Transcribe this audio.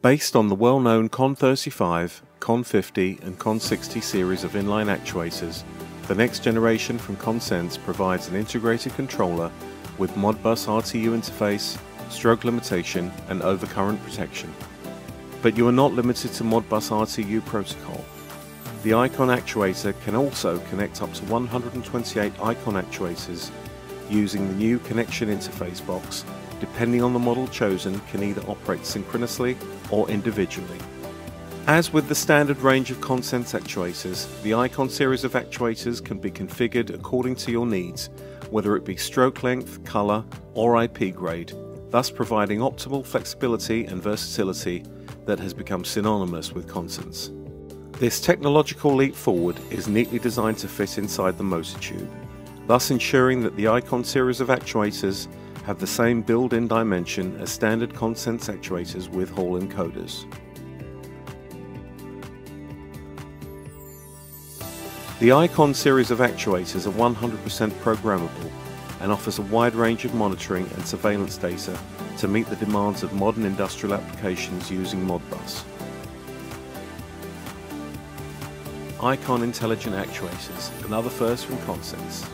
Based on the well-known CON35, CON50 and CON60 series of inline actuators, the next generation from CONCENS provides an integrated controller with Modbus RTU interface, stroke limitation and overcurrent protection. But you are not limited to Modbus RTU protocol. The ICON actuator can also connect up to 128 ICON actuators using the new conXion interface box depending on the model chosen can either operate synchronously or individually. As with the standard range of CONCENS actuators, the ICON series of actuators can be configured according to your needs, whether it be stroke length, colour or IP grade, thus providing optimal flexibility and versatility that has become synonymous with CONCENS. This technological leap forward is neatly designed to fit inside the motor tube, thus ensuring that the ICON series of actuators have the same built-in dimension as standard CONCENS actuators with Hall encoders. The ICON series of actuators are 100% programmable and offers a wide range of monitoring and surveillance data to meet the demands of modern industrial applications using Modbus. ICON Intelligent Actuators, another first from CONCENS.